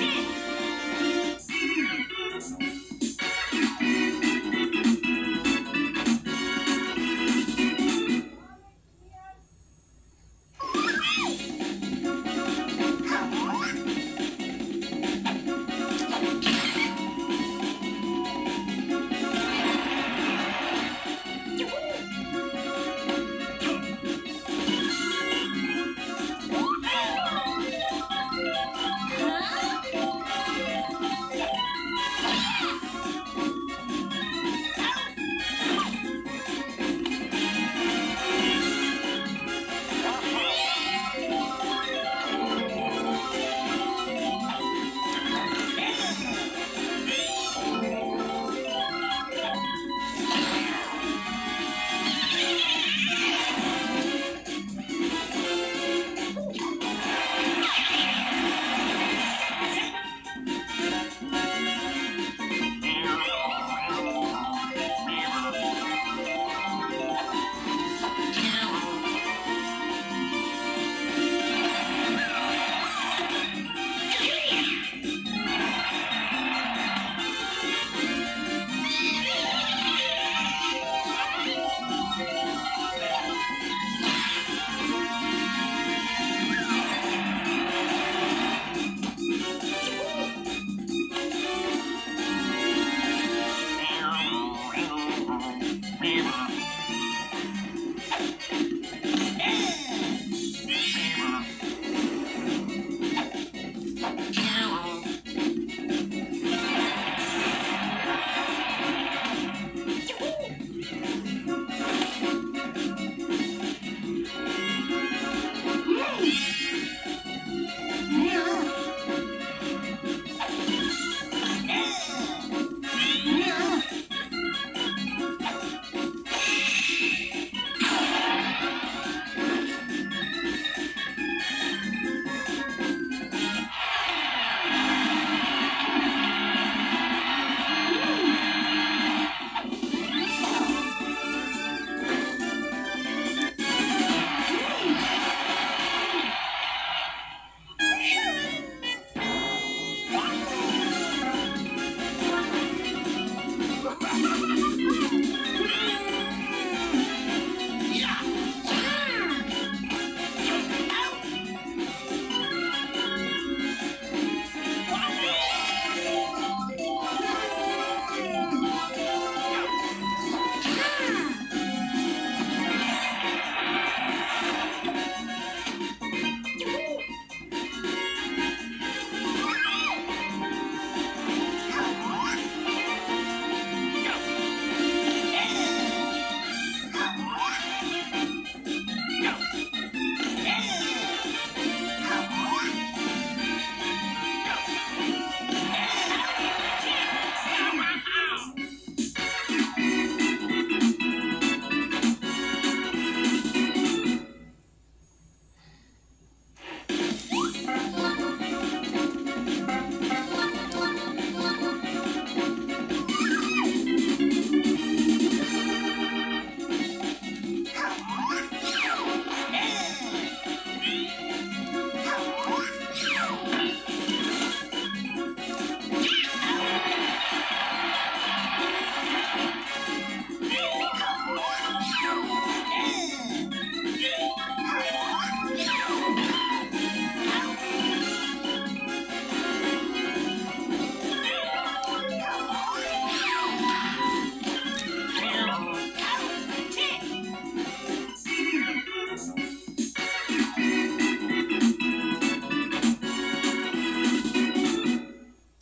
Peace.